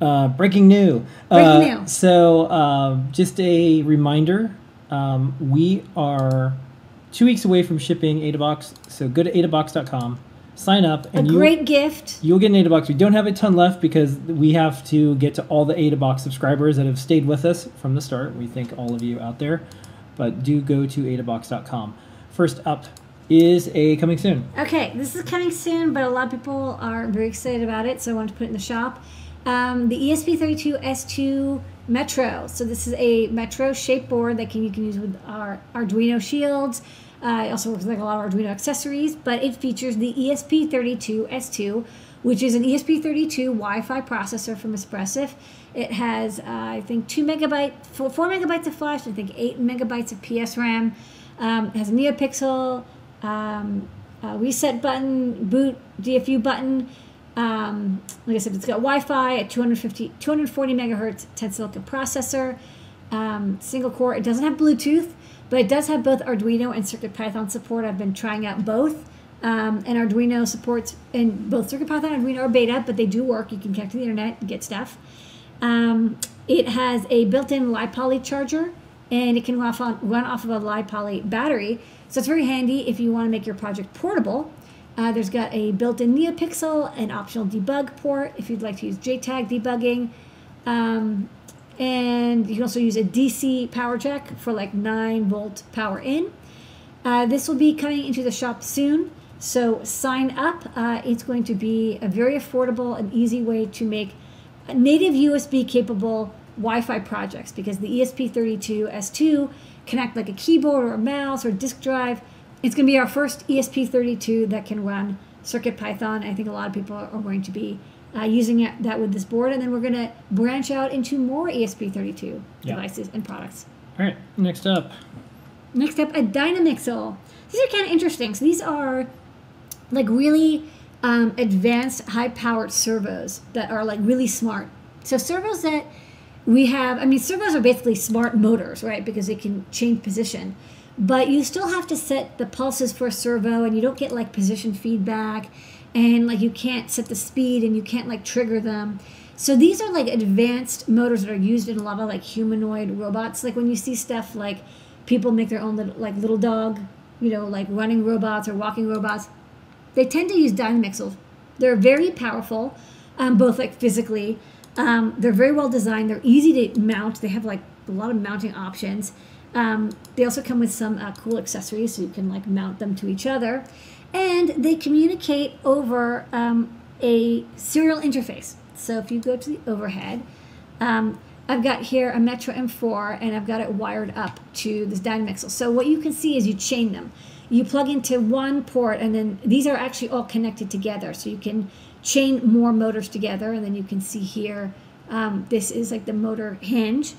Uh, breaking new. Breaking Uh, new. So, uh, just a reminder um, we are two weeks away from shipping AdaBox. So, go to adabox.com, sign up, A and you, great gift. you'll get an AdaBox. We don't have a ton left because we have to get to all the AdaBox subscribers that have stayed with us from the start. We thank all of you out there. But do go to adabox.com. First up is a coming soon. Okay, this is coming soon, but a lot of people are very excited about it, so I wanted to put it in the shop. Um, the ESP32 S2 Metro. So this is a Metro shape board that can you can use with our Arduino shields. Uh, it also works with like a lot of Arduino accessories, but it features the E ESP32 S2, which is an E ESP32 Wi-Fi processor from Espressif. It has, uh, I think, two megabyte, four, four megabytes of flash. I think eight megabytes of PS RAM. Um, has a NeoPixel um, uh, reset button, boot DFU button. Um, like I said, it's got Wi-Fi at 250, 240 megahertz Tensilica processor, um, single core. It doesn't have Bluetooth, but it does have both Arduino and CircuitPython support. I've been trying out both. Um, and Arduino supports, and both CircuitPython and Arduino are beta, but they do work. You can connect to the internet and get stuff. Um, it has a built-in LiPoly charger, and it can run off, of a LiPoly battery. So it's very handy if you want to make your project portable. Uh, there's got a built-in NeoPixel, an optional debug port if you'd like to use JTAG debugging. Um, and you can also use a DC power jack for like 9 volt power in. Uh, this will be coming into the shop soon. So sign up. Uh, it's going to be a very affordable and easy way to make native USB capable Wi-Fi projects because the E ESP32 S2 connect like a keyboard or a mouse or disk drive. It's going to be our first E ESP32 that can run CircuitPython. I think a lot of people are going to be uh, using it, that with this board, and then we're going to branch out into more E ESP32 Yeah. devices and products. All right, next up. Next up, a Dynamixel. These are kind of interesting. So these are like really um, advanced, high-powered servos that are like really smart. So servos that we have, I mean, servos are basically smart motors, right? Because they can change position. But you still have to set the pulses for a servo, and you don't get like position feedback, and like you can't set the speed, and you can't like trigger them. So these are like advanced motors that are used in a lot of like humanoid robots. Like when you see stuff like people make their own little, like little dog, you know, like running robots or walking robots, they tend to use Dynamixels. They're very powerful, um, both like physically. Um, they're very well designed. They're easy to mount. They have like a lot of mounting options. Um, they also come with some uh, cool accessories, so you can like mount them to each other, and they communicate over um, a serial interface. So if you go to the overhead, um, I've got here a Metro M4 and I've got it wired up to this Dynamixel. So what you can see is you chain them. You plug into one port and then these are actually all connected together. So you can chain more motors together and then you can see here, um, this is like the motor hinge.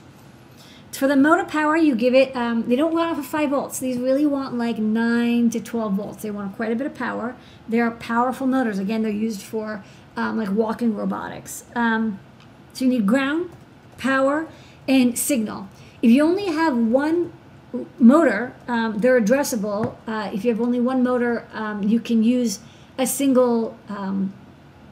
For the motor power, you give it, um, they don't want off of 5 volts. These really want like 9 to 12 volts. They want quite a bit of power. They're powerful motors. Again, they're used for um, like walking robotics. Um, so you need ground, power, and signal. If you only have one motor, um, they're addressable. Uh, if you have only one motor, um, you can use a single um,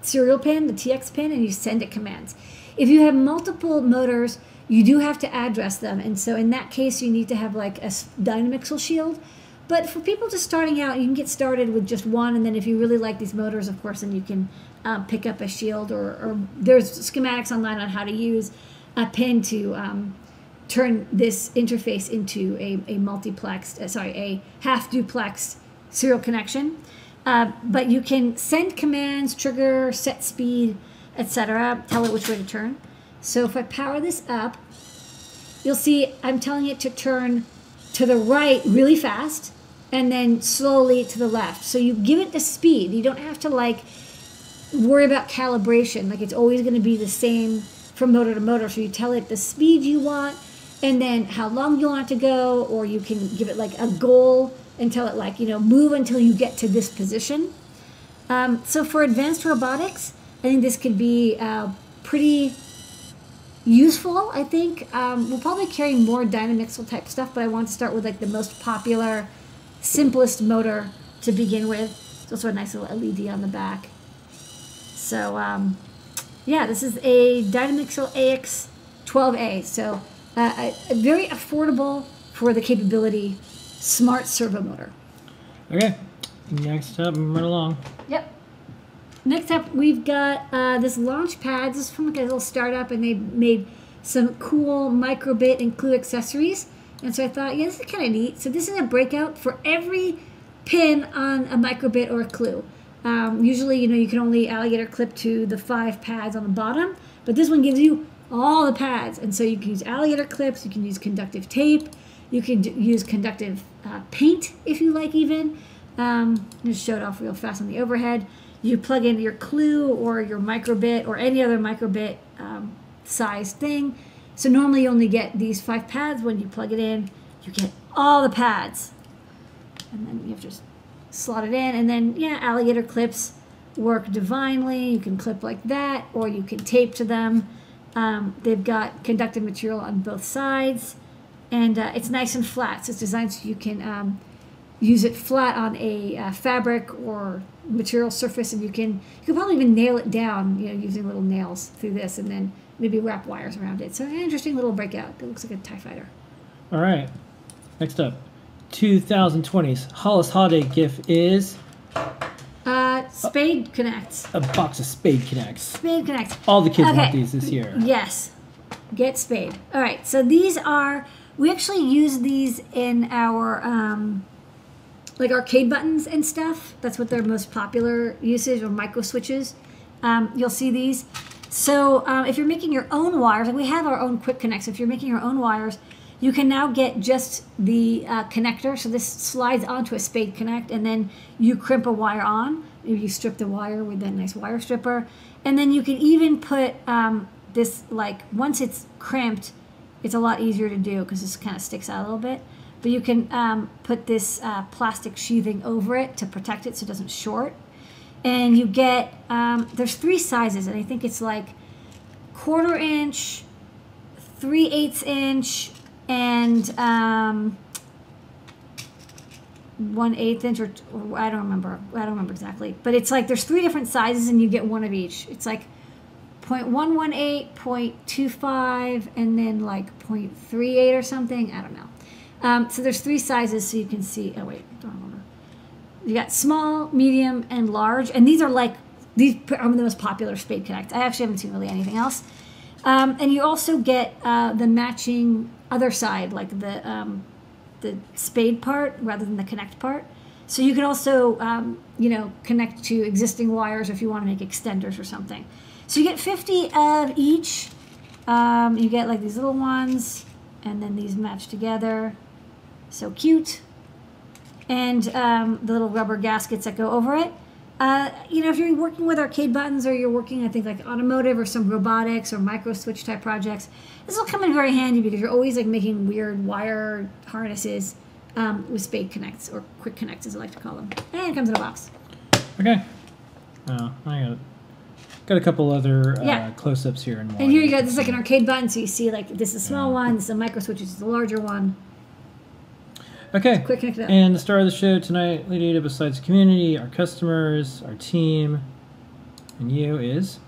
serial pin, the TX pin, and you send it commands. If you have multiple motors, you do have to address them, and so in that case, you need to have like a Dynamixel shield. But for people just starting out, you can get started with just one, and then if you really like these motors, of course, then you can uh, pick up a shield, or, or there's schematics online on how to use a pin to um, turn this interface into a, a multiplexed, uh, sorry, a half duplex serial connection. Uh, but you can send commands, trigger, set speed, etc. Tell it which way to turn. So if I power this up, you'll see I'm telling it to turn to the right really fast and then slowly to the left. So you give it the speed. You don't have to like worry about calibration. Like it's always going to be the same from motor to motor. So you tell it the speed you want and then how long you want it to go, or you can give it like a goal tell it like, you know, move until you get to this position. Um, so for advanced robotics, I think this could be uh, pretty useful. I think um, we'll probably carry more Dynamixel type stuff, but I want to start with like the most popular, simplest motor to begin with. It's also a nice little LED on the back. So um, Yeah, this is a Dynamixel AX12A. So uh, very affordable for the capability smart servo motor. Okay, next up, moving right along. Yep. Next up, we've got uh, this launch pad. This is from like a little startup, and they made some cool microbit and clue accessories. And so I thought, yeah, this is kind of neat. So this is a breakout for every pin on a microbit or a clue. Um, usually, you know, you can only alligator clip to the five pads on the bottom, but this one gives you all the pads. And so you can use alligator clips, you can use conductive tape, you can use conductive uh, paint if you like, even. Um, just show it off real fast on the overhead. You plug in your clue or your microbit or any other microbit um, size thing. So normally you only get these five pads. When you plug it in, you get all the pads. And then you have to just slot it in. And then, yeah, alligator clips work divinely. You can clip like that, or you can tape to them. Um, they've got conductive material on both sides. And uh, it's nice and flat. So it's designed so you can um, use it flat on a uh, fabric or material surface, and you can you can probably even nail it down, you know, using little nails through this, and then maybe wrap wires around it. So an interesting little breakout. It looks like a Tie Fighter. All right, next up, 2020's Hollis Holiday gift is Uh, Spade connects. a box of Spade Connects. Spade connects. All the kids want Okay. these this year. Yes. Get spade. All right. So these are we actually use these in our um, like arcade buttons and stuff. That's what their most popular usage or micro switches. Um, you'll see these. So um, if you're making your own wires, like we have our own quick connects. If you're making your own wires, you can now get just the uh, connector. So this slides onto a spade connect, and then you crimp a wire on. You strip the wire with that nice wire stripper, and then you can even put um, this like once it's crimped, it's a lot easier to do because this kind of sticks out a little bit. But you can um, put this uh, plastic sheathing over it to protect it so it doesn't short. And you get um, there's three sizes, and I think it's like quarter inch, three eighths inch, and um, one eighth inch, or, or I don't remember. I don't remember exactly. But it's like there's three different sizes, and you get one of each. It's like 0.118, 0.25, and then like 0.38 or something. I don't know. Um, so there's three sizes, so you can see. Oh wait, don't remember. You got small, medium, and large, and these are like these are the most popular Spade Connect. I actually haven't seen really anything else. Um, and you also get uh, the matching other side, like the um, the Spade part rather than the Connect part. So you can also, um, you know, connect to existing wires if you want to make extenders or something. So you get 50 of each. Um, you get like these little ones, and then these match together. So cute. And um, the little rubber gaskets that go over it. Uh, you know, if you're working with arcade buttons or you're working, I think, like automotive or some robotics or micro switch type projects, this will come in very handy because you're always like making weird wire harnesses um, with spade connects or quick connects, as I like to call them. And it comes in a box. Okay. Oh, I got got a couple other uh, close-ups here and And here you go. This is like an arcade button, so you see like this is a small one, this is a micro switch, this is the larger one. Okay. Quick connect up. And the star of the show tonight, Lady Ada, besides the community, our customers, our team, and you is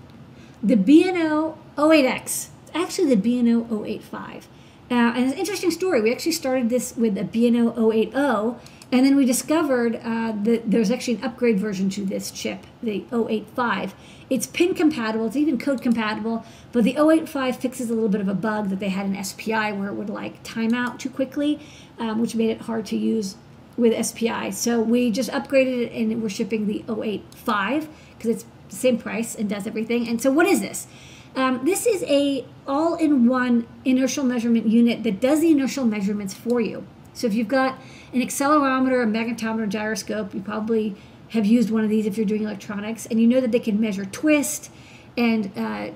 the BNO 08X. It's actually the BNO 085. Uh, and it's an interesting story. We actually started this with a BNO 080, and then we discovered uh, that there's actually an upgrade version to this chip, the 085. It's pin compatible, it's even code compatible, but the 085 fixes a little bit of a bug that they had in SPI where it would like time out too quickly, um, which made it hard to use with SPI. So we just upgraded it and we're shipping the 085 because it's the same price and does everything. And so what is this? Um, this is a all-in-one inertial measurement unit that does the inertial measurements for you. So if you've got an accelerometer, a magnetometer, gyroscope, you probably have used one of these if you're doing electronics, and you know that they can measure twist and uh,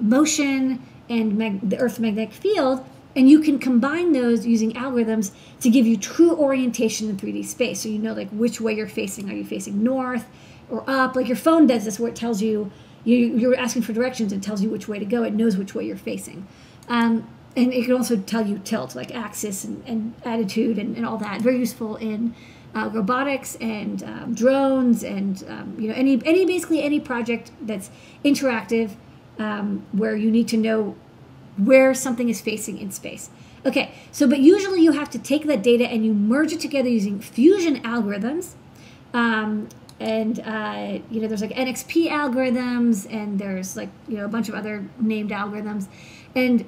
motion and the Earth's magnetic field, and you can combine those using algorithms to give you true orientation in 3D space. So you know like which way you're facing. Are you facing north or up? Like your phone does this, where it tells you you you're asking for directions and tells you which way to go. It knows which way you're facing. Um, and it can also tell you tilt, like axis and, and attitude and, and all that. Very useful in uh, robotics and um, drones and um, you know any any basically any project that's interactive um, where you need to know where something is facing in space. Okay, so but usually you have to take that data and you merge it together using fusion algorithms. Um, and uh, you know there's like NXP algorithms and there's like you know a bunch of other named algorithms, and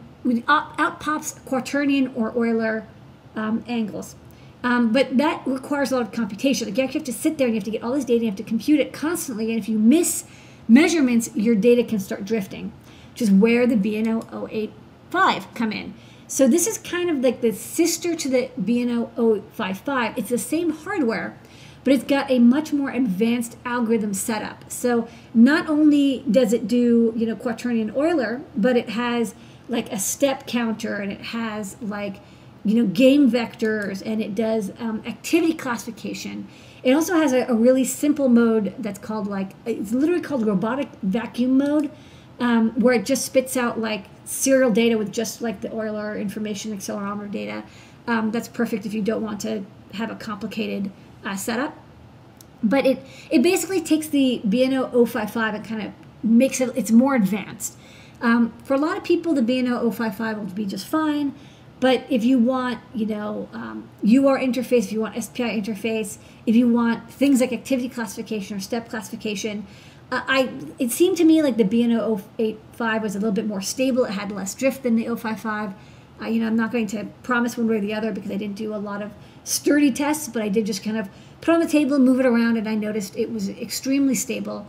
out, out pops quaternion or Euler um, angles. Um, but that requires a lot of computation. Like you actually have to sit there and you have to get all this data, and you have to compute it constantly, and if you miss measurements, your data can start drifting, which is where the BNO 085 come in. So this is kind of like the sister to the BNO 055. It's the same hardware, but it's got a much more advanced algorithm setup. So not only does it do, you know, quaternion Euler, but it has like a step counter and it has like, you know, game vectors and it does um, activity classification. It also has a, a, really simple mode that's called like, it's literally called robotic vacuum mode, um, where it just spits out like serial data with just like the Euler information accelerometer data. Um, that's perfect if you don't want to have a complicated uh, setup. But it, it basically takes the BNO 055 and kind of makes it, it's more advanced. Um, for a lot of people, the BNO 055 will be just fine. But if you want, you know, um, UR interface, if you want SPI interface, if you want things like activity classification or step classification, uh, I it seemed to me like the BNO 085 was a little bit more stable. It had less drift than the 055. Uh, you know, I'm not going to promise one way or the other because I didn't do a lot of sturdy tests, but I did just kind of put on the table, move it around, and I noticed it was extremely stable.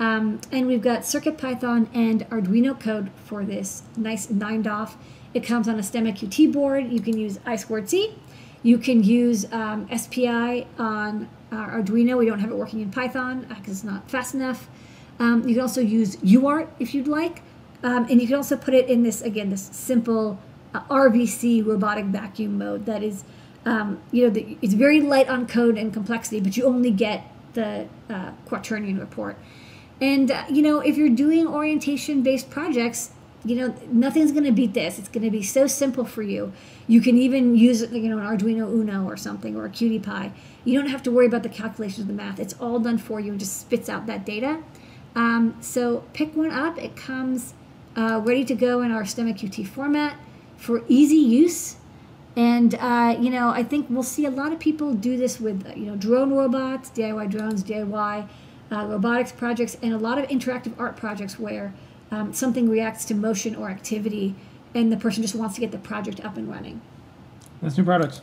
Um, and we've got CircuitPython and Arduino code for this nice 9DOF. It comes on a STEMMA QT board. You can use I squared C. You can use um, SPI on Arduino. We don't have it working in Python because uh, it's not fast enough. Um, you can also use UART if you'd like. Um, and you can also put it in this, again, this simple uh, RVC robotic vacuum mode that is um, you know, the, it's very light on code and complexity, but you only get the uh, quaternion report. And, uh, you know, if you're doing orientation based projects, you know, nothing's going to beat this. It's going to be so simple for you. You can even use, you know, an Arduino Uno or something or a QT Py. You don't have to worry about the calculations of the math. It's all done for you and just spits out that data. Um, so pick one up. It comes uh, ready to go in our STEMMA QT format for easy use and uh, you know, I think we'll see a lot of people do this with you know drone robots, DIY drones, DIY uh, robotics projects, and a lot of interactive art projects where um, something reacts to motion or activity, and the person just wants to get the project up and running. That's new products.